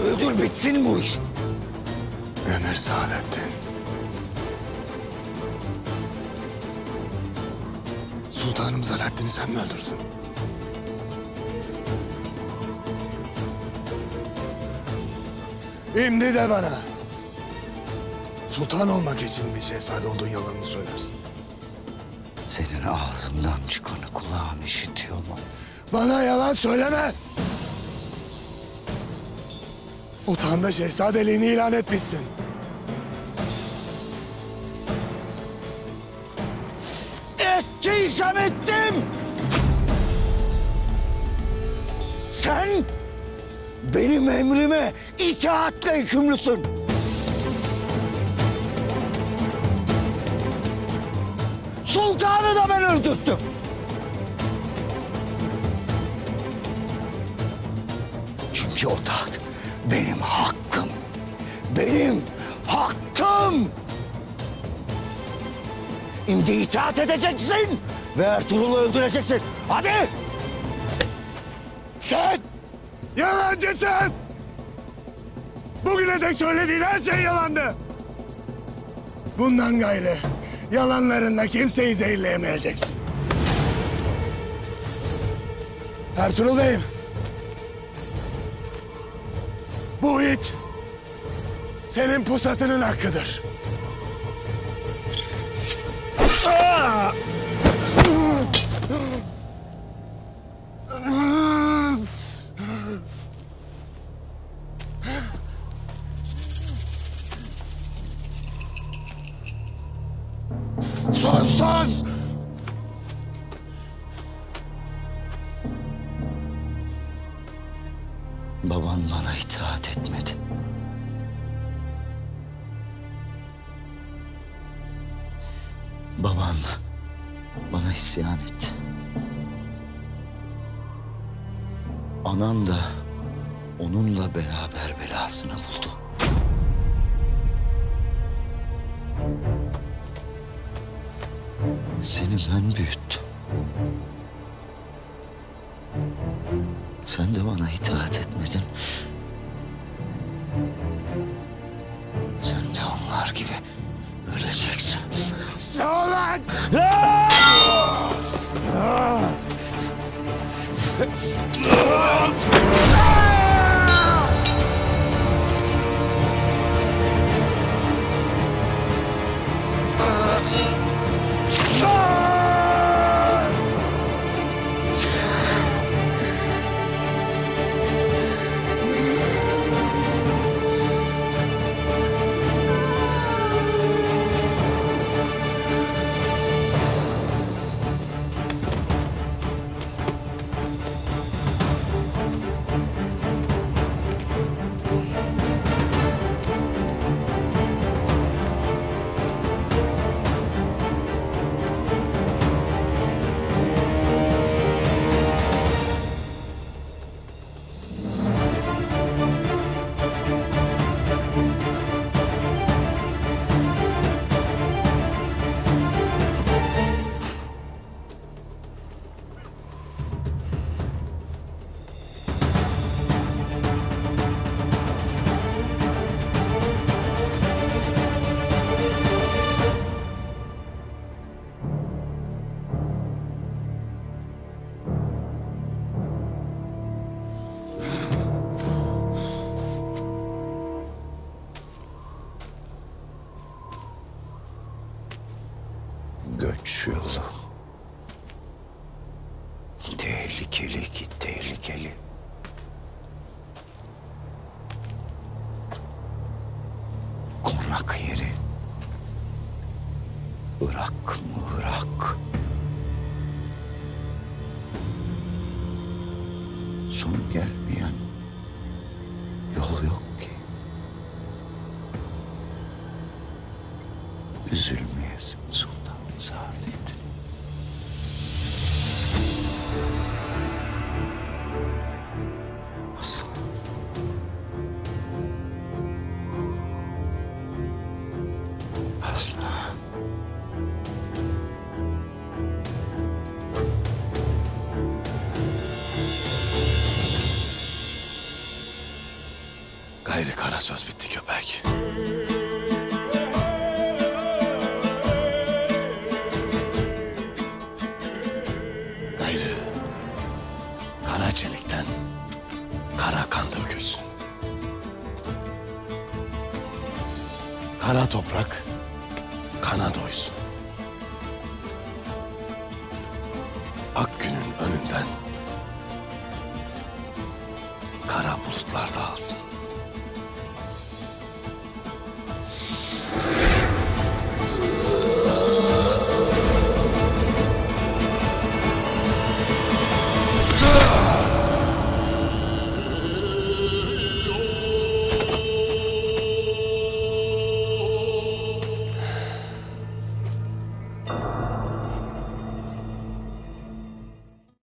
Öldür bitsin bu iş. Emir Saadettin. Sultanım Alaaddin'i sen mi öldürdün? Şimdi de bana. Sultan olmak için mi şehzade olduğun yalanını söylersin? Senin ağzından çıkanı kulağın işitiyor mu? Bana yalan söyleme. Otağında şehzadeliğini ilan etmişsin. Ettiysem ettim. Sen benim emrime itaatle yükümlüsün. Sultanı da ben öldürttüm. Çünkü o taht benim hakkım. Benim hakkım. Şimdi itaat edeceksin ve Ertuğrul'u öldüreceksin. Hadi! Sen yalancısın. Bugüne dek söylediğin her şey yalandı. Bundan gayrı yalanlarınla kimseyi zehirleyemeyeceksin. Ertuğrul Bey'im. Bu it senin pusatının hakkıdır. Sus sus! Baban bana itaat etmedi. Baban bana isyan etti. Anan da onunla beraber belasını buldu. Seni ben büyüttüm. Sen de bana itaat etmedin. Sen de onlar gibi öleceksin. Sağ ol lan! Göç yolu. Tehlikeli ki tehlikeli. Konak yeri. Irak mı Irak? Sonu gelmeyen yol yok ki. Asla. Sana söz bitti köpek. Gayrı kara çelikten kara kan dökülsün. Kara toprak kana doysun. Ak günün önünden kara bulutlar dağılsın.